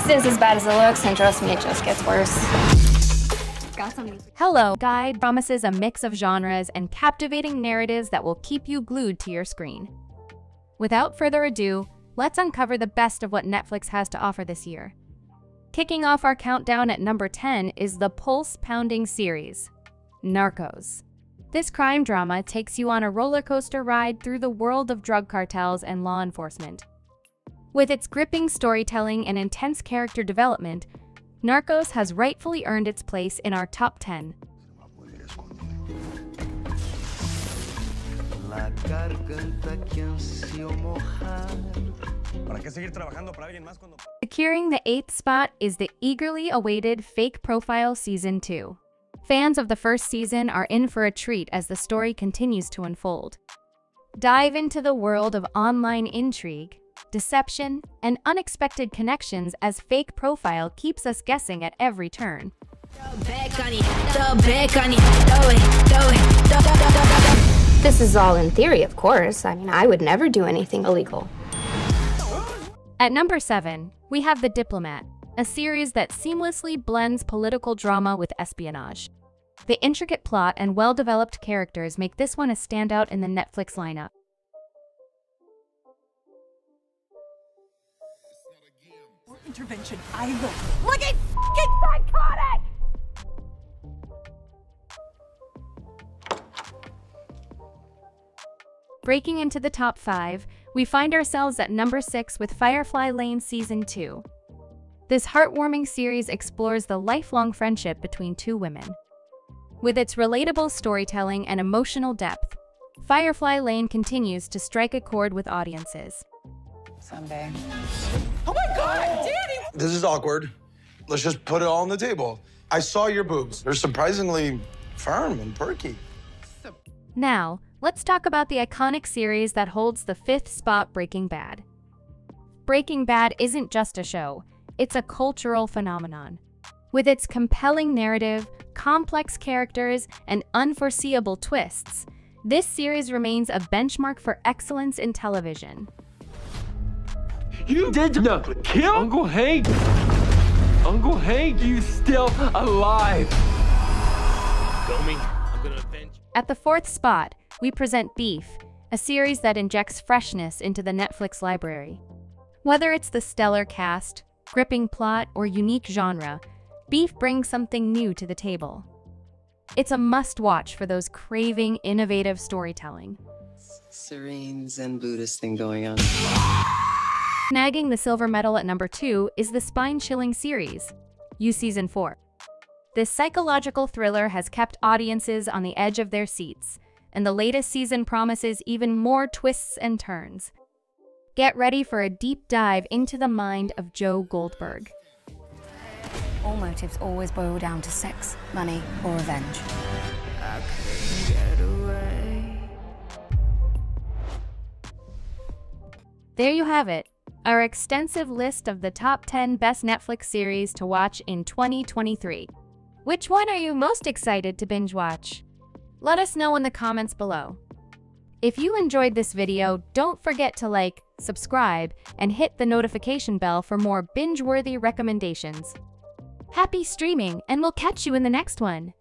This is as bad as it looks, and trust me, it just gets worse. Hello Guide promises a mix of genres and captivating narratives that will keep you glued to your screen. Without further ado, let's uncover the best of what Netflix has to offer this year. Kicking off our countdown at number 10 is the pulse pounding series, Narcos. This crime drama takes you on a roller coaster ride through the world of drug cartels and law enforcement. With its gripping storytelling and intense character development, Narcos has rightfully earned its place in our top 10. Securing the eighth spot is the eagerly awaited Fake Profile Season 2. Fans of the first season are in for a treat as the story continues to unfold. Dive into the world of online intrigue, deception, and unexpected connections as Fake Profile keeps us guessing at every turn. This is all in theory, of course. I mean, I would never do anything illegal. At number 7, we have The Diplomat, a series that seamlessly blends political drama with espionage. The intricate plot and well-developed characters make this one a standout in the Netflix lineup. Intervention, I look like a fucking psychotic! Breaking into the top 5, we find ourselves at number 6 with Firefly Lane Season 2. This heartwarming series explores the lifelong friendship between two women. With its relatable storytelling and emotional depth, Firefly Lane continues to strike a chord with audiences. Someday. Oh my god, Danny! This is awkward. Let's just put it all on the table. I saw your boobs. They're surprisingly firm and perky. Now, let's talk about the iconic series that holds the fifth spot Breaking Bad. Breaking Bad isn't just a show, it's a cultural phenomenon. With its compelling narrative, complex characters, and unforeseeable twists, this series remains a benchmark for excellence in television. You did not kill Uncle Hank? Uncle Hank, you still alive? Coming. I'm gonna avenge. At the fourth spot, we present Beef, a series that injects freshness into the Netflix library. Whether it's the stellar cast, gripping plot, or unique genre, Beef brings something new to the table. It's a must-watch for those craving innovative storytelling. Serene Zen Buddhist thing going on. Snagging the silver medal at number 2 is the spine-chilling series, You Season 4. This psychological thriller has kept audiences on the edge of their seats, and the latest season promises even more twists and turns. Get ready for a deep dive into the mind of Joe Goldberg. All motives always boil down to sex, money, or revenge. There you have it, our extensive list of the top 10 best Netflix series to watch in 2023. Which one are you most excited to binge watch? Let us know in the comments below. If you enjoyed this video, don't forget to like, subscribe, and hit the notification bell for more binge-worthy recommendations. Happy streaming, and we'll catch you in the next one!